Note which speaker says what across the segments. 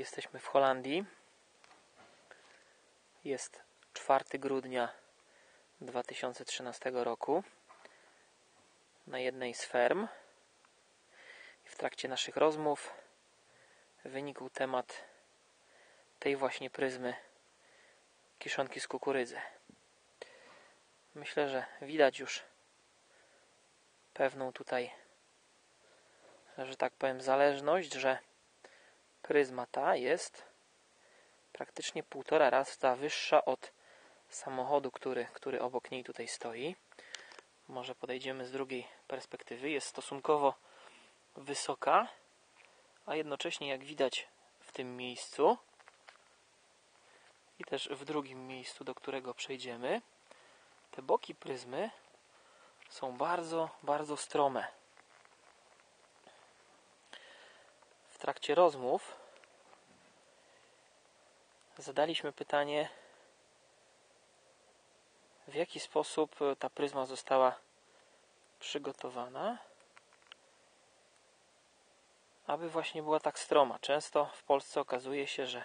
Speaker 1: Jesteśmy w Holandii. Jest 4 grudnia 2013 roku. Na jednej z ferm. W trakcie naszych rozmów wynikł temat tej właśnie pryzmy kiszonki z kukurydzy. Myślę, że widać już pewną tutaj, że tak powiem, zależność, że pryzma ta jest praktycznie półtora raza wyższa od samochodu, który, który obok niej tutaj stoi. Może podejdziemy z drugiej perspektywy. Jest stosunkowo wysoka, a jednocześnie, jak widać w tym miejscu i też w drugim miejscu, do którego przejdziemy, te boki pryzmy są bardzo, bardzo strome. W trakcie rozmów zadaliśmy pytanie, w jaki sposób ta pryzma została przygotowana, aby właśnie była tak stroma. Często w Polsce okazuje się, że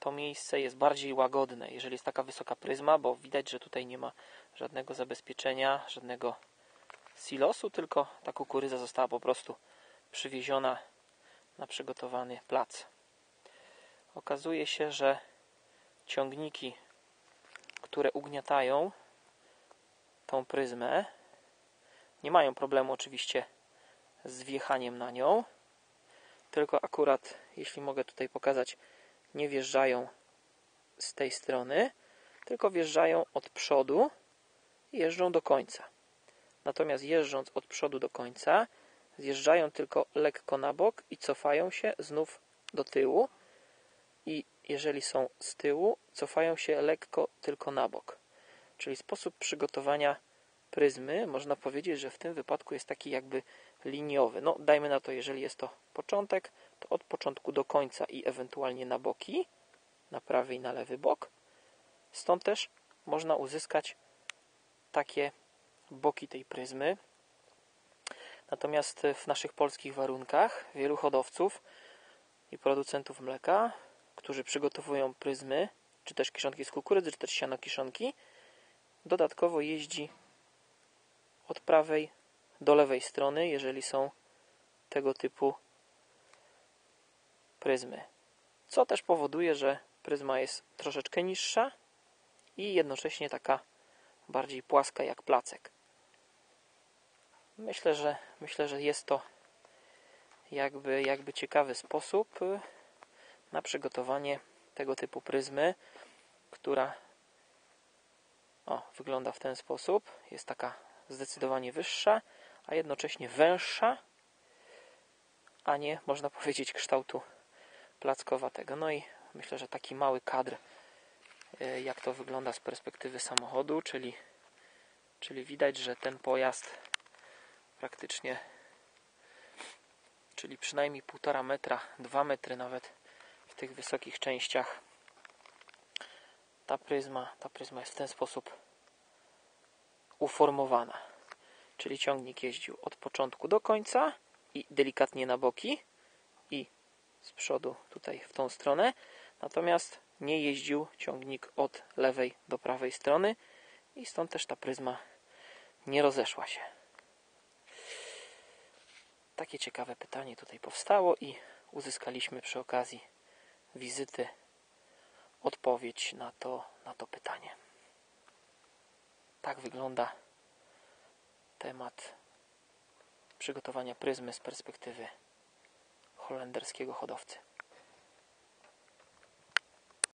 Speaker 1: to miejsce jest bardziej łagodne, jeżeli jest taka wysoka pryzma, bo widać, że tutaj nie ma żadnego zabezpieczenia, żadnego silosu, tylko ta kukurydza została po prostu przywieziona na przygotowany plac. Okazuje się, że ciągniki, które ugniatają tą pryzmę, nie mają problemu oczywiście z wjechaniem na nią, tylko akurat, jeśli mogę tutaj pokazać, nie wjeżdżają z tej strony, tylko wjeżdżają od przodu i jeżdżą do końca. Natomiast jeżdżąc od przodu do końca, zjeżdżają tylko lekko na bok i cofają się znów do tyłu. I jeżeli są z tyłu, cofają się lekko tylko na bok. Czyli sposób przygotowania pryzmy, można powiedzieć, że w tym wypadku jest taki jakby liniowy. No, dajmy na to, jeżeli jest to początek, to od początku do końca i ewentualnie na boki, na prawy i na lewy bok. Stąd też można uzyskać takie boki tej pryzmy. Natomiast w naszych polskich warunkach wielu hodowców i producentów mleka, którzy przygotowują pryzmy, czy też kiszonki z kukurydzy, czy też siano kiszonki, dodatkowo jeździ od prawej do lewej strony, jeżeli są tego typu pryzmy. Co też powoduje, że pryzma jest troszeczkę niższa i jednocześnie taka bardziej płaska jak placek. Myślę, że myślę, że jest to jakby, jakby ciekawy sposób y, na przygotowanie tego typu pryzmy, która o, wygląda w ten sposób. Jest taka zdecydowanie wyższa, a jednocześnie węższa, a nie, można powiedzieć, kształtu plackowatego. No i myślę, że taki mały kadr, y, jak to wygląda z perspektywy samochodu, czyli, czyli widać, że ten pojazd praktycznie, czyli przynajmniej 1,5 metra, 2 metry nawet w tych wysokich częściach. Ta pryzma, ta pryzma jest w ten sposób uformowana. Czyli ciągnik jeździł od początku do końca i delikatnie na boki i z przodu tutaj w tą stronę. Natomiast nie jeździł ciągnik od lewej do prawej strony i stąd też ta pryzma nie rozeszła się. Takie ciekawe pytanie tutaj powstało i uzyskaliśmy przy okazji wizyty odpowiedź na to, na to pytanie. Tak wygląda temat przygotowania pryzmy z perspektywy holenderskiego hodowcy.